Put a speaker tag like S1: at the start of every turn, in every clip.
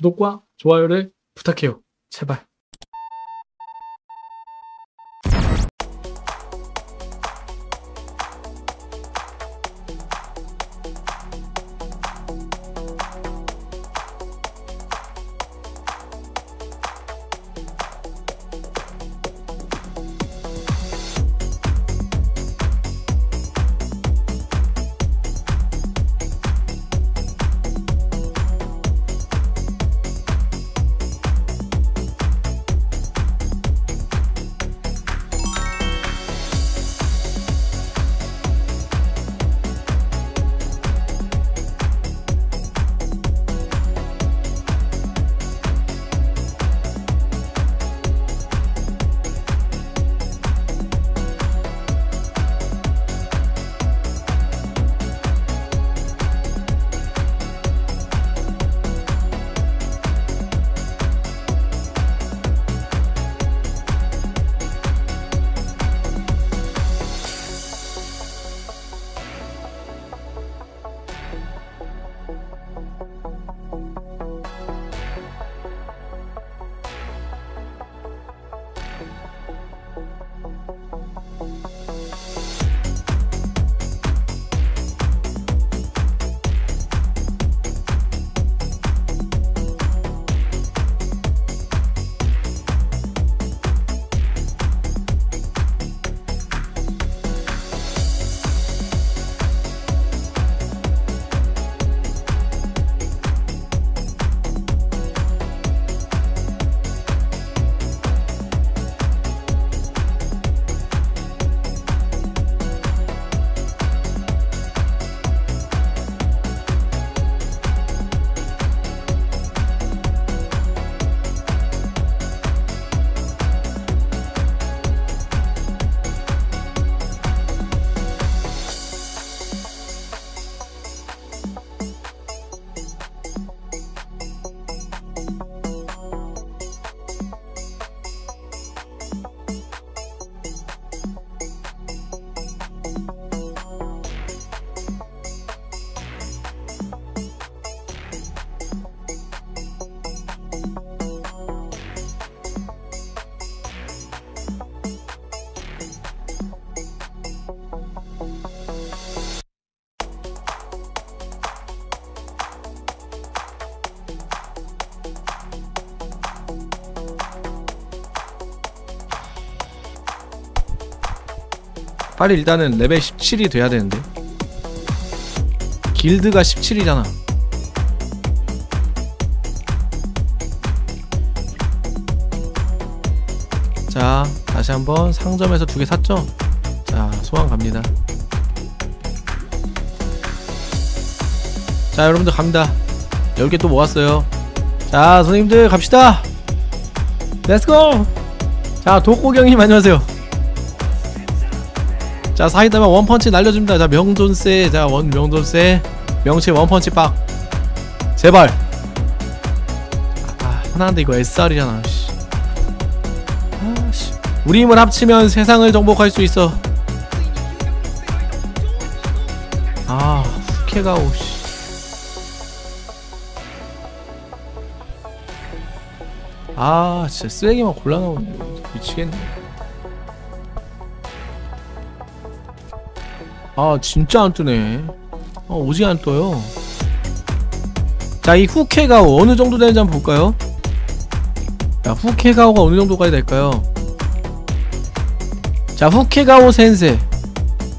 S1: 구독과 좋아요를 부탁해요. 제발. 빨리 일단은 레벨 17이 돼야 되는데. 길드가 17이잖아. 자 다시 한번 상점에서 두 개 샀죠? 자 소환 갑니다. 자 여러분들 갑니다. 10개 또 모았어요. 자 선생님들 갑시다. Let's go 자 독고경님 안녕하세요 자 사이타마 one punch 날려줍니다. 자 명존세. 자 one 명존세. 명치 one punch 빡. 제발. 아 하나인데 이거 SR이잖아. 씨. 아씨. 우리 힘을 합치면 세상을 정복할 수 있어. 아 후케가오 씨. 아 진짜 쓰레기만 골라 나오네 미치겠네 아 진짜 안 뜨네. 아 오지 안 떠요. 자 이 후케가오 어느 정도 되는지 한번 볼까요? 자 후케가오가 어느 정도까지 될까요? 자 후케가오 센세.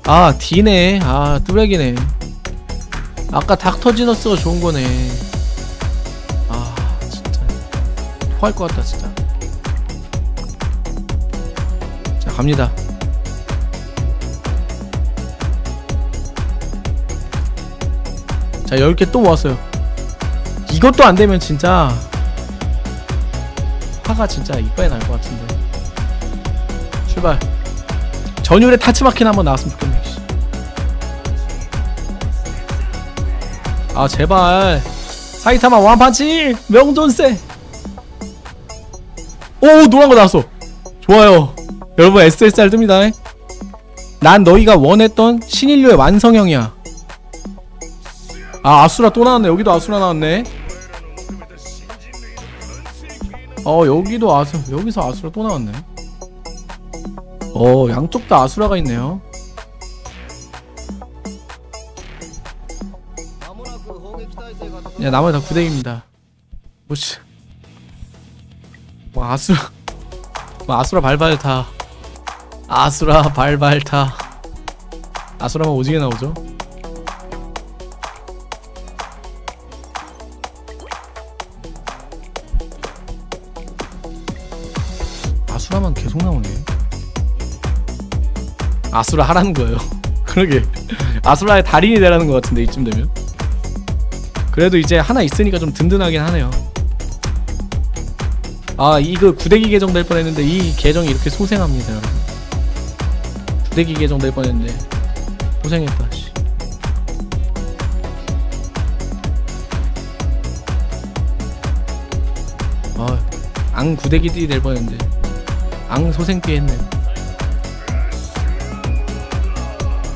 S1: 아 D네. 아 뚜레기네. 아까 닥터 지너스가 좋은거네. 아 진짜. 토할 것 같다 진짜. 자 갑니다 자 10개 또 모았어요. 이것도 안되면 진짜 화가 진짜 이빨에 날 것 같은데. 출발. 전율의 타츠마키나 한번 나왔으면 좋겠네 씨. 아 제발. 사이타마 완판치 명존세. 오 노란거 나왔어. 좋아요. 여러분 SSR 뜹니다. 난 너희가 원했던 신인류의 완성형이야 아 아수라 또 나왔네. 여기도 아수라 나왔네. 어 여기도 아수 여기서 아수라 또 나왔네. 어 양쪽 다 아수라가 있네요.
S2: 예,
S1: 야 나머지 다 구댕입니다. 뭐지 뭐 아수라 뭐 아수라 발발타. 아수라 발발타. 아수라만 오지게 나오죠. 아수라만 계속 나오네 아수라 하라는 거예요 그러게 아수라의 달인이 되라는 것 같은데 이쯤 되면 그래도 이제 하나 있으니까 좀 든든하긴 하네요. 아 이거 구대기 계정 될 뻔했는데 이 계정이 이렇게 소생합니다 여러분. 구대기 계정 될 뻔했는데 고생했다. 씨. 아앙 구대기들이 될 뻔했는데 앙 소생띠 했네.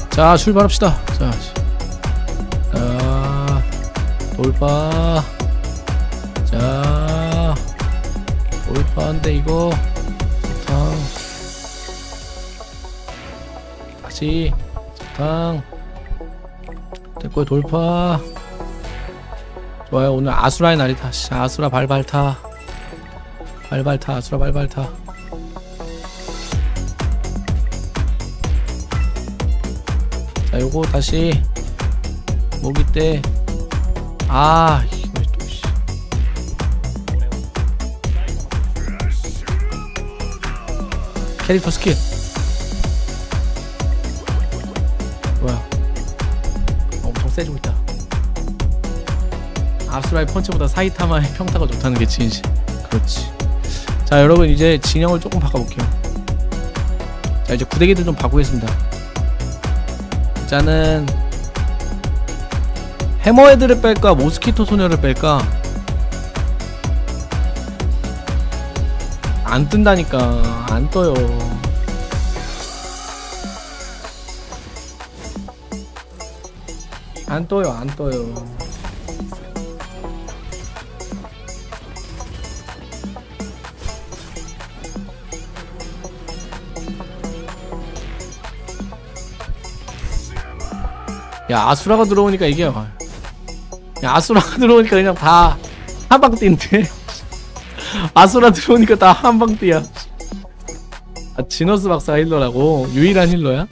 S1: 자 출발합시다. 자. 씨. 자. 돌파 자 돌파한데 이거 사탕 다시 사탕 됐고요 돌파 좋아요 오늘 아수라의 날이다 씨, 아수라 발발타 발발타 아수라 발발타 자 요거 다시 모기 때 아, 이거 또 씨. 캐릭터 스킬. 뭐야? 엄청 세지고 있다. 아수라의 펀치보다 사이타마의 평타가 좋다는 게 진실. 그렇지. 자, 여러분 이제 진영을 조금 바꿔볼게요. 자, 이제 구대기들 좀 바꾸겠습니다. 일단은 해머헤드를 뺄까 모스키토 소녀를 뺄까? 안 뜬다니까. 안 떠요. 안 떠요 안 떠요 야 아수라가 들어오니까 이게 야 아수라가 들어오니까 그냥 다 한방띠인데 아수라 들어오니까 다 한방띠야 아 지너스 박사 힐러라고? 유일한 힐러야?